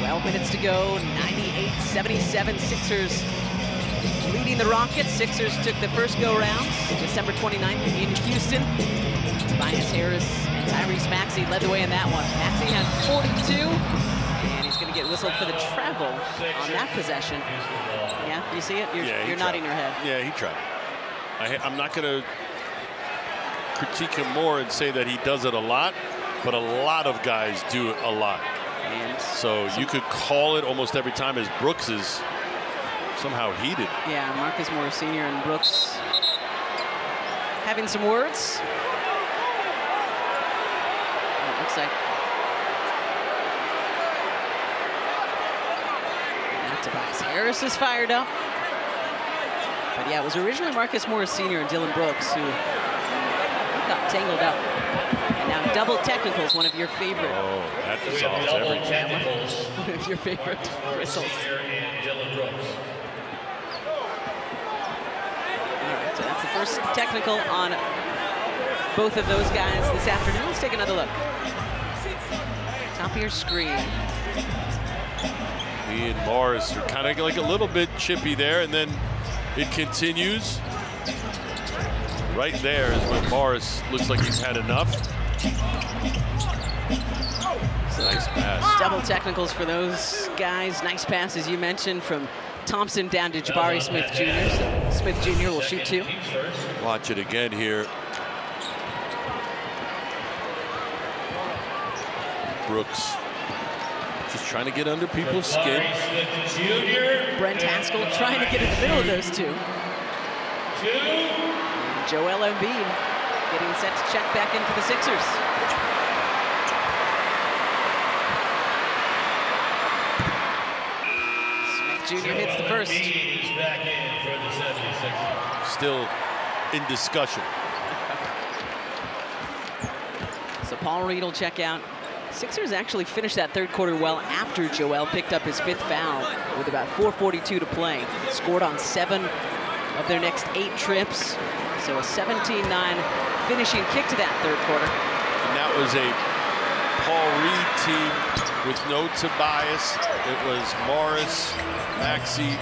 12 minutes to go, 98-77 Sixers leading the Rockets. Sixers took the first go-round December 29th in Houston. Tobias Harris and Tyrese Maxey led the way in that one. Maxey had 42, and he's going to get whistled for the travel on that possession. Yeah, you see it? You're, yeah, you're nodding your head. Yeah, he tried. I, I'm not going to critique him more and say that he does it a lot, but a lot of guys do it a lot. And So you could call it almost every time as Brooks is somehow heated. Yeah, Marcus Morris Sr. and Brooks having some words. Oh, it looks like. Now Tobias Harris is fired up. But yeah, it was originally Marcus Morris Sr. and Dillon Brooks who got tangled up. And now double technicals, one of your favorite, Oh, that We have solves double everything. technicals. one of your favorite whistles. Here and Dillon Brooks. All right, so that's the first technical on both of those guys this afternoon. Let's take another look. Top of your screen. He and Morris are kind of like a little bit chippy there, and then it continues. Right there is when Morris looks like he's had enough. Nice pass. Double technicals for those guys. Nice pass, as you mentioned, from Thompson down to Jabari Smith Jr. So Smith Jr. will shoot two. Watch it again here. Brooks just trying to get under people's skin. Smith Jr. Brent Haskell trying to get in the middle of those two. Two. Joel Embiid getting set to check back in for the Sixers. Smith Jr. hits the first. Back in for the Still in discussion. So Paul Reed will check out. Sixers actually finished that third quarter well after Joel picked up his fifth foul with about 4.42 to play. Scored on seven of their next eight trips. So a 17-9 finishing kick to that third quarter. And that was a Paul Reed team with no Tobias. It was Morris, Maxey,